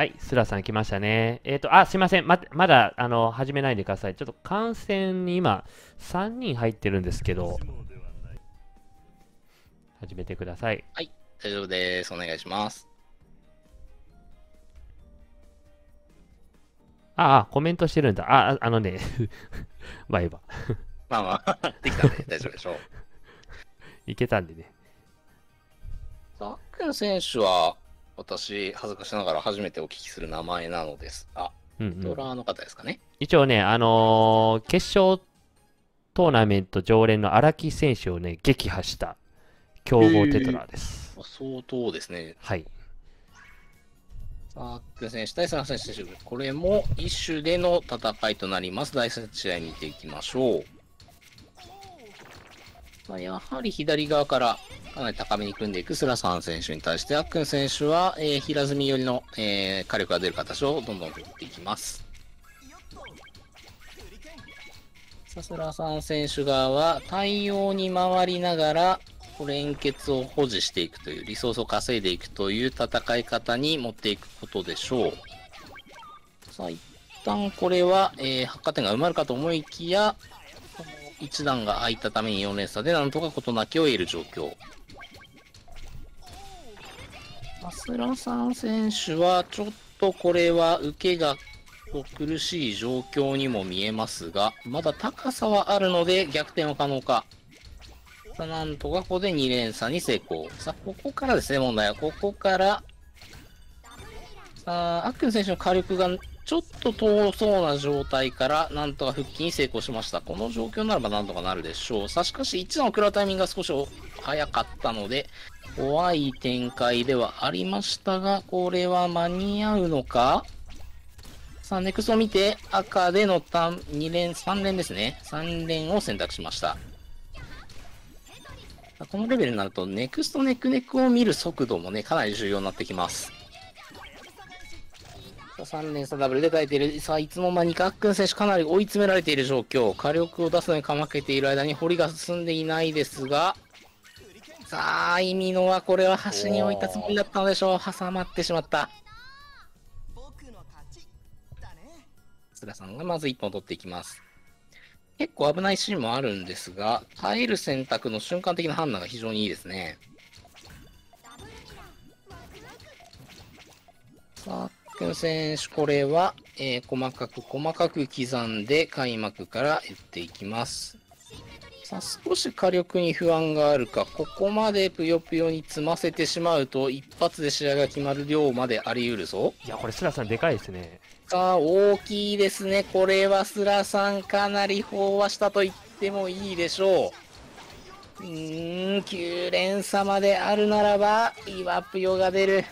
はい、スラさん来ましたね。えっ、と、あ、すいません。ま、まだ、あの、始めないでください。ちょっと観戦に今、3人入ってるんですけど、始めてください。大丈夫です。お願いします。ああ、コメントしてるんだ。あ、ああのね、バイバまあまあ、できたんで大丈夫でしょう。いけたんでね。ザックン選手は、私、恥ずかしながら初めてお聞きする名前なのですが、うんうん、ドラーの方ですかね。一応ね、あのー決勝トーナメント常連の荒木選手をね、撃破した強豪テトラーです。相当ですね。はい。ザックン選手対サラ選手、これも一種での戦いとなります。第3試合見ていきましょう。まあ、やはり左側からかなり高めに組んでいくスラサン選手に対して、アックン選手は、えー平積み寄りの、えー火力が出る形をどんどん振っていきます。さあスラサン選手側は対応に回りながら、連結を保持していくという、リソースを稼いでいくという戦い方に持っていくことでしょう。さあ、一旦これは、えー、発火点が埋まるかと思いきや、この一段が空いたために4連鎖でなんとか事なきを得る状況。アスラさん選手は、ちょっとこれは受けが苦しい状況にも見えますが、まだ高さはあるので逆転は可能か。さあ、なんとかここで2連鎖に成功。さあ、ここからですね、問題は。ここから、さあ、アックン選手の火力がちょっと遠そうな状態から、なんとか復帰に成功しました。この状況ならばなんとかなるでしょう。さあ、しかし、1段を食らうタイミングが少し早かったので、怖い展開ではありましたが、これは間に合うのか？さあ、ネクストを見て、赤でのターン、2連、3連ですね。3連を選択しました。このレベルになると、ネクストネクネクを見る速度もね、かなり重要になってきます。3連鎖ダブルで耐えている。さあ、いつの間にかアックン選手かなり追い詰められている状況。火力を出すのにかまけている間に堀が進んでいないですが、さあ、意味のはこれは端に置いたつもりだったのでしょう。挟まってしまった。菅さんがまず1本取っていきます。結構危ないシーンもあるんですが、耐える選択の瞬間的な判断が非常にいいですね。さあ、くん選手、これは、えー細かく細かく刻んで開幕から打っていきます。さあ、少し火力に不安があるか、ここまでぷよぷよに積ませてしまうと、一発で試合が決まる量まであり得るぞ。いや、これスラさんでかいですね。さあ、大きいですね。これはスラさんかなり飽和したと言ってもいいでしょう。うーん、9連鎖まであるならば、イワプヨが出る。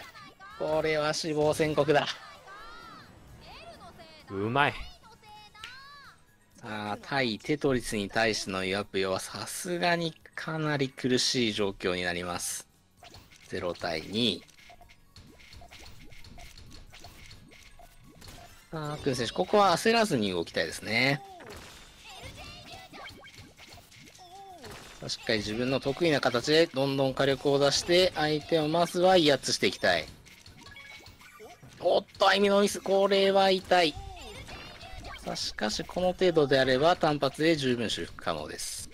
これは死亡宣告だ。うまい。さあ、対テトリスに対してのイワプヨはさすがにかなり苦しい状況になります。0対2。さあ、クン選手、ここは焦らずに動きたいですね。しっかり自分の得意な形でどんどん火力を出して、相手をまずは威圧していきたい。おっと、相見のミス、これは痛い。さあ、しかしこの程度であれば単発で十分修復可能です。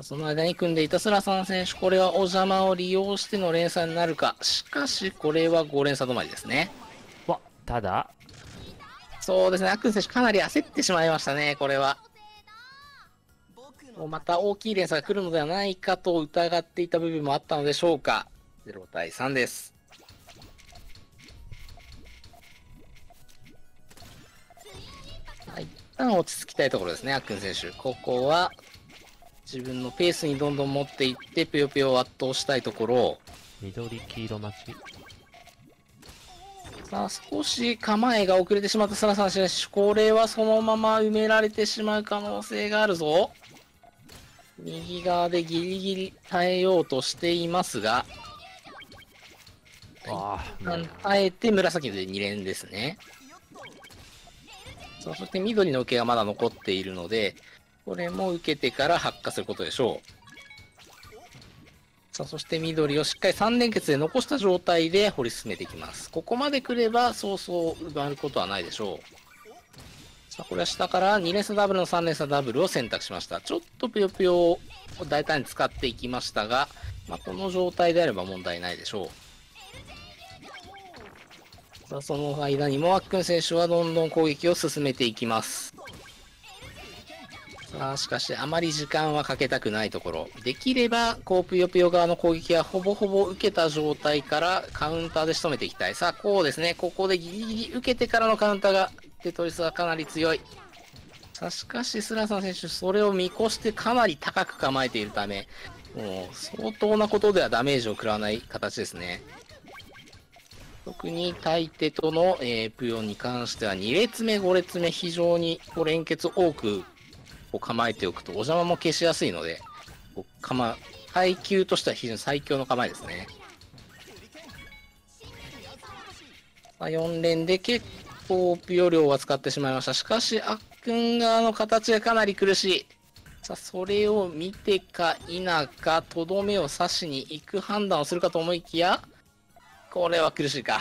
その間に組んでいたスラさん選手、これはお邪魔を利用しての連鎖になるか。しかし、これは5連鎖止まりですね。わ、ただ、そうですね、アックン選手かなり焦ってしまいましたね、これは。また大きい連鎖が来るのではないかと疑っていた部分もあったのでしょうか。0対3です。旦落ち着きたいところですね、アックン選手。ここは自分のペースにどんどん持っていって、ぷよぷよを圧倒したいところ。緑黄色待ち。さあ、少し構えが遅れてしまったサラさん選手、これはそのまま埋められてしまう可能性があるぞ。右側でギリギリ耐えようとしていますが、ああ、耐えて紫で2連ですね。そして緑の受けがまだ残っているので、これも受けてから発火することでしょう。さあ、そして緑をしっかり3連結で残した状態で掘り進めていきます。ここまで来れば、そうそう奪われることはないでしょう。さあ、これは下から2連鎖ダブルの3連鎖ダブルを選択しました。ちょっとぷよぷよを大胆に使っていきましたが、まあ、この状態であれば問題ないでしょう。さあ、その間にもあっくん選手はどんどん攻撃を進めていきます。さあ、しかし、あまり時間はかけたくないところ。できれば、こう、ぷよぷよ側の攻撃はほぼほぼ受けた状態からカウンターで仕留めていきたい。さあ、こうですね。ここでギリギリ受けてからのカウンターが、テトリスはかなり強い。さあ、しかし、スラさん選手、それを見越してかなり高く構えているため、もう、相当なことではダメージを食らわない形ですね。特にタイテとの、えー、プヨンに関しては2列目、5列目、非常にこう連結多くこう構えておくとお邪魔も消しやすいので、こう構耐久としては非常に最強の構えですね。さあ4連で結構ピヨ量は使ってしまいました。しかし、あっくん側の形がかなり苦しい。さあ、それを見てか否か、とどめを刺しに行く判断をするかと思いきや、これは苦しいか。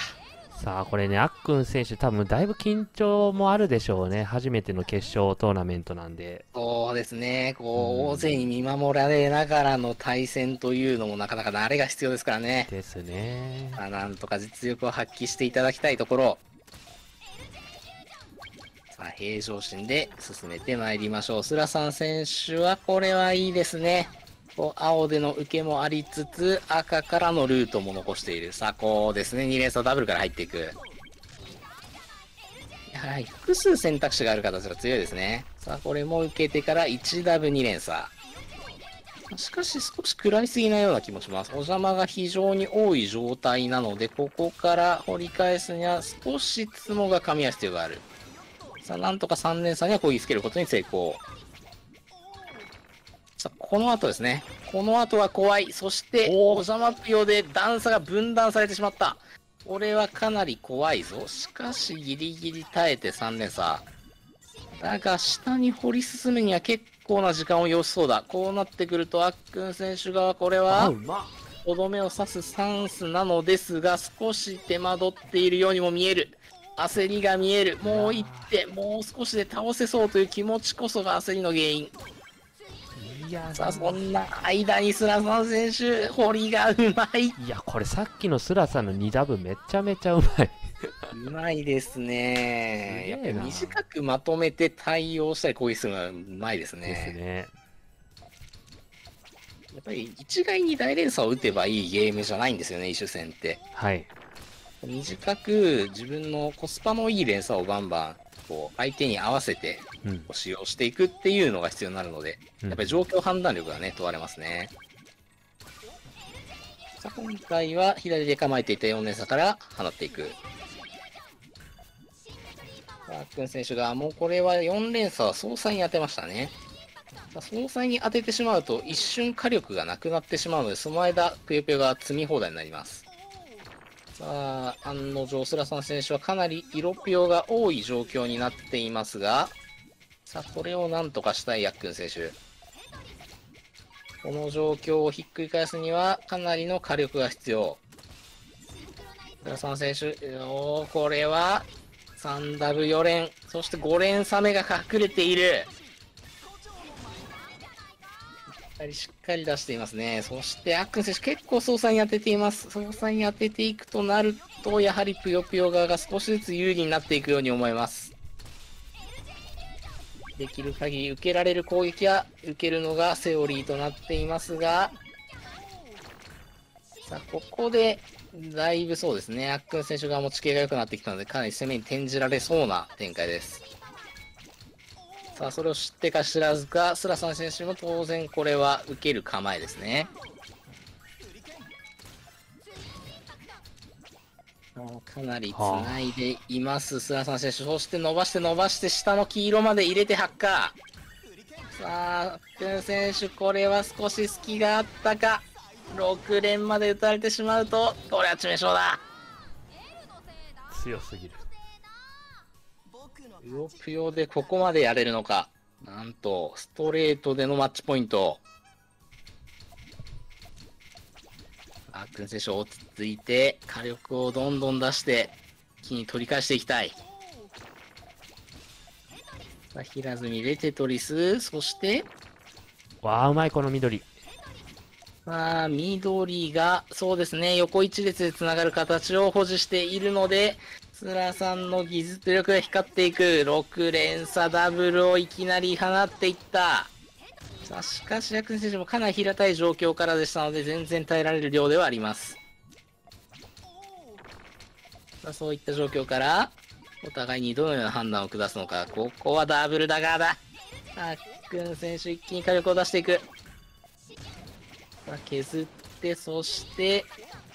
さあ、これね、あっくん選手、多分だいぶ緊張もあるでしょうね。初めての決勝トーナメントなんで。そうですね、こう、うん大勢に見守られながらの対戦というのもなかなか慣れが必要ですからね。ですね。まあ、なんとか実力を発揮していただきたいところ。さあ、平常心で進めてまいりましょう。スラさん選手は、これはいいですね。こう青での受けもありつつ、赤からのルートも残している。さあ、こうですね、2連鎖ダブルから入っていく。やはり複数選択肢がある形が強いですね。さあ、これも受けてから1ダブ2連鎖。しかし少し食らいすぎないような気もします。お邪魔が非常に多い状態なので、ここから掘り返すには少しつもが噛み合う必要がある。さあ、なんとか3連鎖には攻撃つけることに成功。この後ですね。この後は怖い。そして、お邪魔ピヨで段差が分断されてしまった。これはかなり怖いぞ。しかし、ギリギリ耐えて3連鎖。だが、下に掘り進むには結構な時間を要しそうだ。こうなってくると、あっくん選手側、これあ、はとどめを刺すスタンスなのですが、少し手間取っているようにも見える。焦りが見える。もう一手、もう少しで倒せそうという気持ちこそが焦りの原因。いやさあ、そんな間にスラさん選手、掘りがうまい。いや、これさっきのスラさんの2ダブめちゃめちゃうまい。うまいですね。短くまとめて対応したり攻撃するのはうまいですね。ですね。やっぱり一概に大連鎖を打てばいいゲームじゃないんですよね、一種戦って。はい。短く自分のコスパのいい連鎖をバンバンこう相手に合わせてうん。使用していくっていうのが必要になるので、うんやっぱり状況判断力がね、問われますね。さあ、今回は左で構えていた4連鎖から放っていく。さあ、あっくん選手が、もうこれは4連鎖は総裁に当てましたね。総裁に当ててしまうと一瞬火力がなくなってしまうので、その間、ぷよぷよが積み放題になります。さあ、案の定、スラさん選手はかなり色ぴよが多い状況になっていますが、さあ、これをなんとかしたいヤックン選手。この状況をひっくり返すには、かなりの火力が必要。スラさん選手、おこれは、3ダブ4連、そして5連差目が隠れている。しっかりしっかり出していますね。そして、アックン選手、結構操作に当てています。操作に当てていくとなると、やはりぷよぷよ側が少しずつ有利になっていくように思います。できる限り受けられる攻撃は受けるのがセオリーとなっていますが、さあ、ここで、だいぶそうですね、アックン選手側も地形が良くなってきたので、かなり攻めに転じられそうな展開です。さあ、それを知ってか知らずか、スラさん選手も当然これは受ける構えですね。かなり繋いでいます、スラさん選手。そして伸ばして伸ばして下の黄色まで入れてハッカー。さあ、クン選手、これは少し隙があったか。6連まで打たれてしまうと、これは致命傷だ。強すぎる。ぷよぷよでここまでやれるのか。なんと、ストレートでのマッチポイント。くん選手落ち着いて、火力をどんどん出して、一気に取り返していきたい。さあ、平積みでテトリス、そして、わあ、うまい、この緑。まあ、緑が、そうですね、横一列で繋がる形を保持しているので、スラさんの技術力が光っていく、6連鎖ダブルをいきなり放っていった。さあ、しかし、ヤクン選手もかなり平たい状況からでしたので、全然耐えられる量ではあります。さあ、そういった状況から、お互いにどのような判断を下すのか、ここはダブルダガーだ。さあ、くん選手一気に火力を出していく。さあ削って、そして、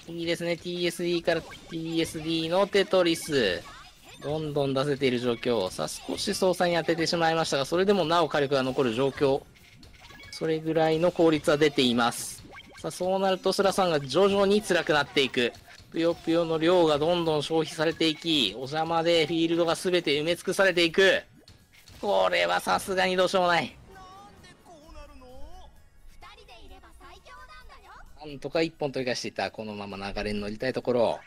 いいですね、TSD から TSD のテトリス。どんどん出せている状況。さあ、少し操作に当ててしまいましたが、それでもなお火力が残る状況。それぐらいの効率は出ています。さあ、そうなると、スラさんが徐々に辛くなっていく。ぷよぷよの量がどんどん消費されていき、お邪魔でフィールドが全て埋め尽くされていく。これはさすがにどうしようもない。なんとか一本取り返していた。このまま流れに乗りたいところ。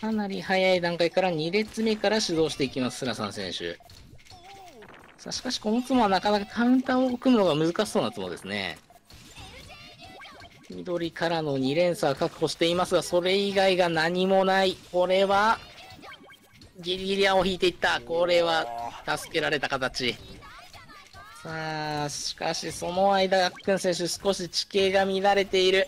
かなり早い段階から2列目から主導していきます、スラさん選手。さあ、しかしこの妻はなかなかカウンターを組むのが難しそうな妻ですね。緑からの2連鎖は確保していますが、それ以外が何もない。これは、ギリギリ青を引いていった。これは、助けられた形。さあ、しかしその間、ガックン選手少し地形が乱れている。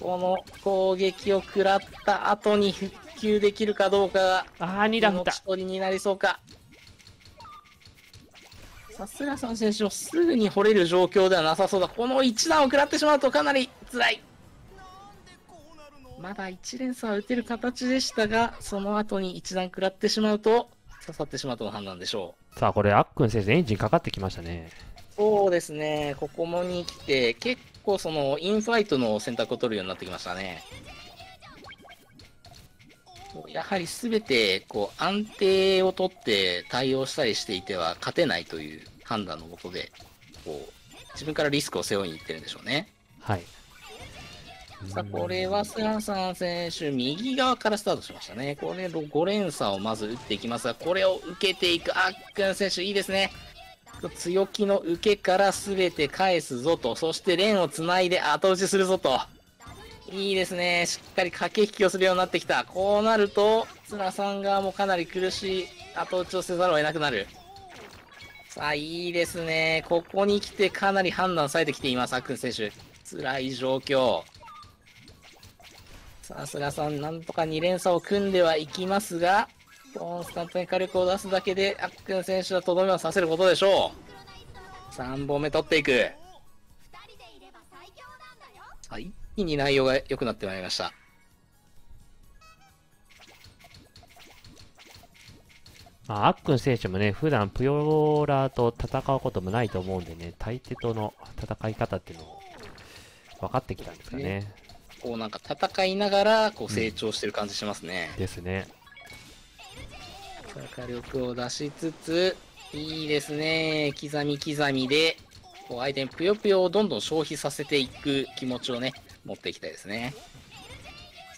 この攻撃を食らった後に復旧できるかどうかが、あー、2段振った命。取りになりそうか。さすがさん選手をすぐに掘れる状況ではなさそうだ。この一段を食らってしまうとかなり辛い。まだ一連鎖は打てる形でしたが、その後に一段食らってしまうと、刺さってしまうとの判断でしょう。さあ、これ、あっくん先生、エンジンかかってきましたね。そうですね、ここもに来て、結構その、インファイトの選択を取るようになってきましたね。やはりすべて、こう、安定を取って対応したりしていては勝てないという判断のもとで、こう、自分からリスクを背負いに行ってるんでしょうね。はい。さあ、これはスランさん選手、右側からスタートしましたね。これ5連鎖をまず打っていきますが、これを受けていくあっくん選手、いいですね。強気の受けから全て返すぞと、そして連をつないで後打ちするぞと。いいですね。しっかり駆け引きをするようになってきた。こうなると、スラさん側もかなり苦しい後打ちをせざるを得なくなる。さあ、いいですね。ここに来てかなり判断されてきています、あっくん選手。辛い状況。さすがさん、なんとか2連鎖を組んではいきますが、コンスタントに火力を出すだけで、あっくん選手はとどめをさせることでしょう。3本目取っていく。二人でい一気に内容が良くなってまいりました。まあ、あっくん選手もね、普段プヨラと戦うこともないと思うんでね、相手との戦い方っていうのを分かってきたんですかね。こうなんか戦いながら、こう成長してる感じしますね。ですね。火力を出しつつ、いいですね。刻み刻みで、こう相手にぷよぷよをどんどん消費させていく気持ちをね、持っていきたいですね。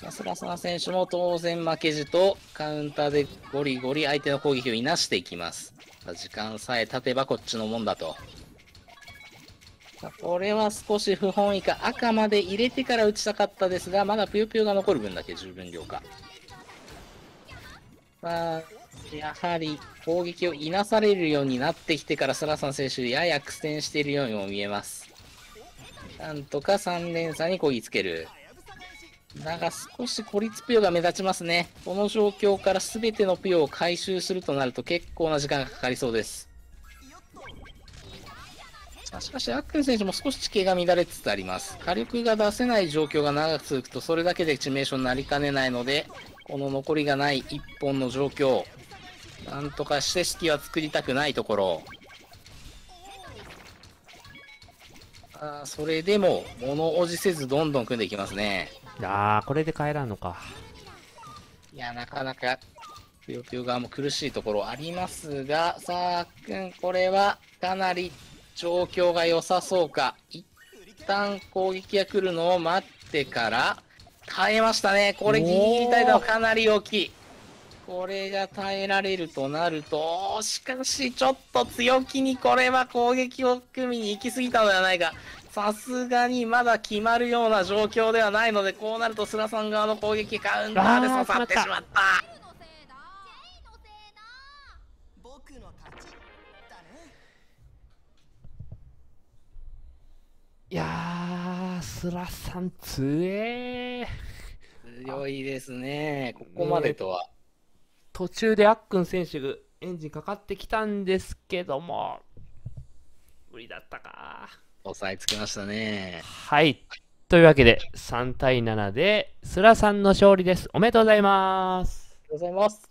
さすがさ選手も当然負けじと、カウンターでゴリゴリ相手の攻撃をいなしていきます。時間さえ経てばこっちのもんだと。これは少し不本意か。赤まで入れてから打ちたかったですが、まだぷよぷよが残る分だけ十分量か。まあ、やはり攻撃をいなされるようになってきてから、サラさん選手、やや苦戦しているようにも見えます。なんとか3連鎖にこぎつける。だが少し孤立ぷよが目立ちますね。この状況から全てのぷよを回収するとなると結構な時間がかかりそうです。しかし、アックン選手も少し地形が乱れつつあります。火力が出せない状況が長く続くと、それだけで致命傷になりかねないので、この残りがない1本の状況、なんとかして式は作りたくないところ。あーそれでも、物おじせずどんどん組んでいきますね。あー、これで帰らんのか。いや、なかなか、ぷよぷよ側も苦しいところありますが、さあ、くん、これはかなり状況が良さそうか。一旦攻撃が来るのを待ってから、耐えましたね。これギリギリ耐えたのかなり大きい。これが耐えられるとなると、しかしちょっと強気にこれは攻撃を組みに行き過ぎたのではないか。さすがにまだ決まるような状況ではないので、こうなるとスラさん側の攻撃カウンターで刺さってしまった。いやー、スラさん強えー。強いですね。ここまでとは。途中であっくん選手がエンジンかかってきたんですけども、無理だったか。抑えつけましたね。はい。というわけで、3対7で、スラさんの勝利です。おめでとうございます。ありがとうございます。